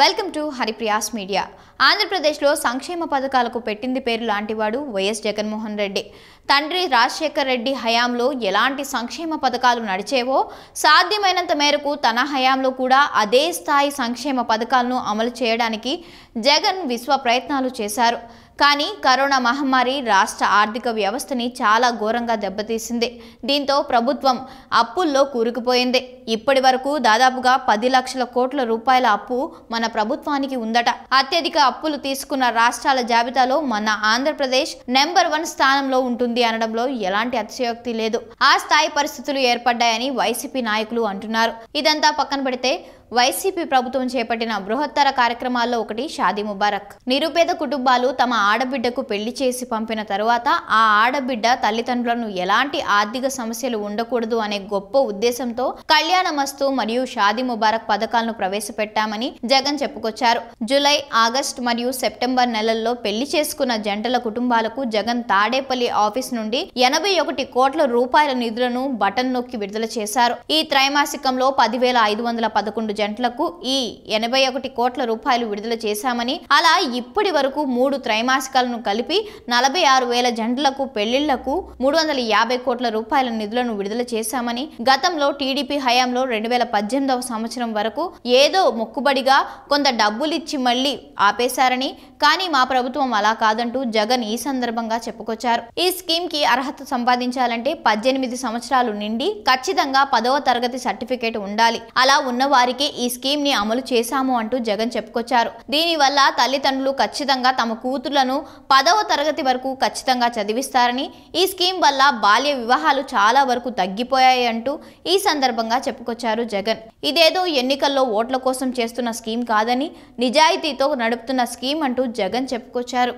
Welcome to Haripriya's media. ఆంధ్రప్రదేశ్లో సంక్షేమ పథకాలకు పెట్టింది పేరు లాంటివాడు వైఎస్ జగన్మోహన్ రెడ్డి. తండ్రి రాజశేఖర్ రెడ్డి హయాంలో ఎలాంటి సంక్షేమ పథకాలు నడిచేవో సాధ్యమైనంత మేరకు తన హయాంలో కూడా అదే స్థాయి సంక్షేమ పథకాలను అమలు చేయడానికి జగన్ విశ్వ ప్రయత్నాలు చేశారు. కానీ కరోనా మహమ్మారి రాష్ట్ర ఆర్థిక వ్యవస్థని చాలా ఘోరంగా దెబ్బతీసింది. దీంతో ప్రభుత్వం అప్పుల్లో కూరుకుపోయింది. ఇప్పటి వరకు దాదాపుగా పది లక్షల కోట్ల రూపాయల అప్పు మన ప్రభుత్వానికి ఉందట. అత్యధిక అప్పులు తీసుకున్న రాష్ట్రాల జాబితాలో మన ఆంధ్రప్రదేశ్ నెంబర్ వన్ స్థానంలో ఉంటుంది అనడంలో ఎలాంటి అతిశయోక్తి లేదు. ఆ స్థాయి పరిస్థితులు ఏర్పడ్డాయని వైసీపీ నాయకులు అంటున్నారు. ఇదంతా పక్కన పెడితే వైసీపీ ప్రభుత్వం చేపట్టిన బృహత్తర కార్యక్రమాల్లో ఒకటి షాదీ ముబారక్. నిరుపేద కుటుంబాలు తమ ఆడబిడ్డకు పెళ్ళి చేసి పంపిన తరువాత ఆ ఆడబిడ్డ తల్లిదండ్రులను ఎలాంటి ఆర్థిక సమస్యలు ఉండకూడదు అనే గొప్ప ఉద్దేశంతో కళ్యాణమస్తు మరియు షాదీ ముబారక్ పథకాలను ప్రవేశపెట్టామని జగన్ చెప్పుకొచ్చారు. జూలై ఆగస్ట్ మరియు సెప్టెంబర్ నెలల్లో పెళ్ళి చేసుకున్న జంటల కుటుంబాలకు జగన్ తాడేపల్లి ఆఫీస్ నుండి ఎనభై ఒకటి కోట్ల రూపాయల నిధులను బటన్ నొక్కి విడుదల చేశారు. ఈ త్రైమాసికంలో పదివేల ఐదు వందల పదకొండు జంటలకు ఈ ఎనభై ఒకటి కోట్ల రూపాయలు విడుదల చేశామని అలా ఇప్పటి వరకు మూడు త్రైమాసికాలను కలిపి నలభై ఆరు వేల జంటలకు పెళ్ళిళ్ళకు మూడు వందల యాభై కోట్ల రూపాయల నిధులను విడుదల చేశామని గతంలో టీడీపీ హయాంలో రెండు వేల పద్దెనిమిదవ సంవత్సరం వరకు ఏదో మొక్కుబడిగా కొంత డబ్బులిచ్చి మళ్ళీ ఆపేశారని కానీ మా ప్రభుత్వం అలా కాదంటూ జగన్ ఈ సందర్భంగా చెప్పుకొచ్చారు. ఈ స్కీమ్కి అర్హత సంపాదించాలంటే పద్దెనిమిది సంవత్సరాలు నిండి ఖచ్చితంగా పదవ తరగతి సర్టిఫికేట్ ఉండాలి. అలా ఉన్న వారికి ఈ స్కీమ్ని అమలు చేశాము అంటూ జగన్ చెప్పుకొచ్చారు. దీనివల్ల తల్లిదండ్రులు ఖచ్చితంగా తమ కూతుళ్ళను పదవ తరగతి వరకు ఖచ్చితంగా చదివిస్తారని ఈ స్కీమ్ వల్ల బాల్య వివాహాలు చాలా వరకు తగ్గిపోయాయి అంటూ ఈ సందర్భంగా చెప్పుకొచ్చారు జగన్. ఇదేదో ఎన్నికల్లో ఓట్ల కోసం చేస్తున్న స్కీమ్ కాదని నిజాయితీతో నడుపుతున్న స్కీమ్ అంటూ జగన్ చెప్పుకొచ్చారు.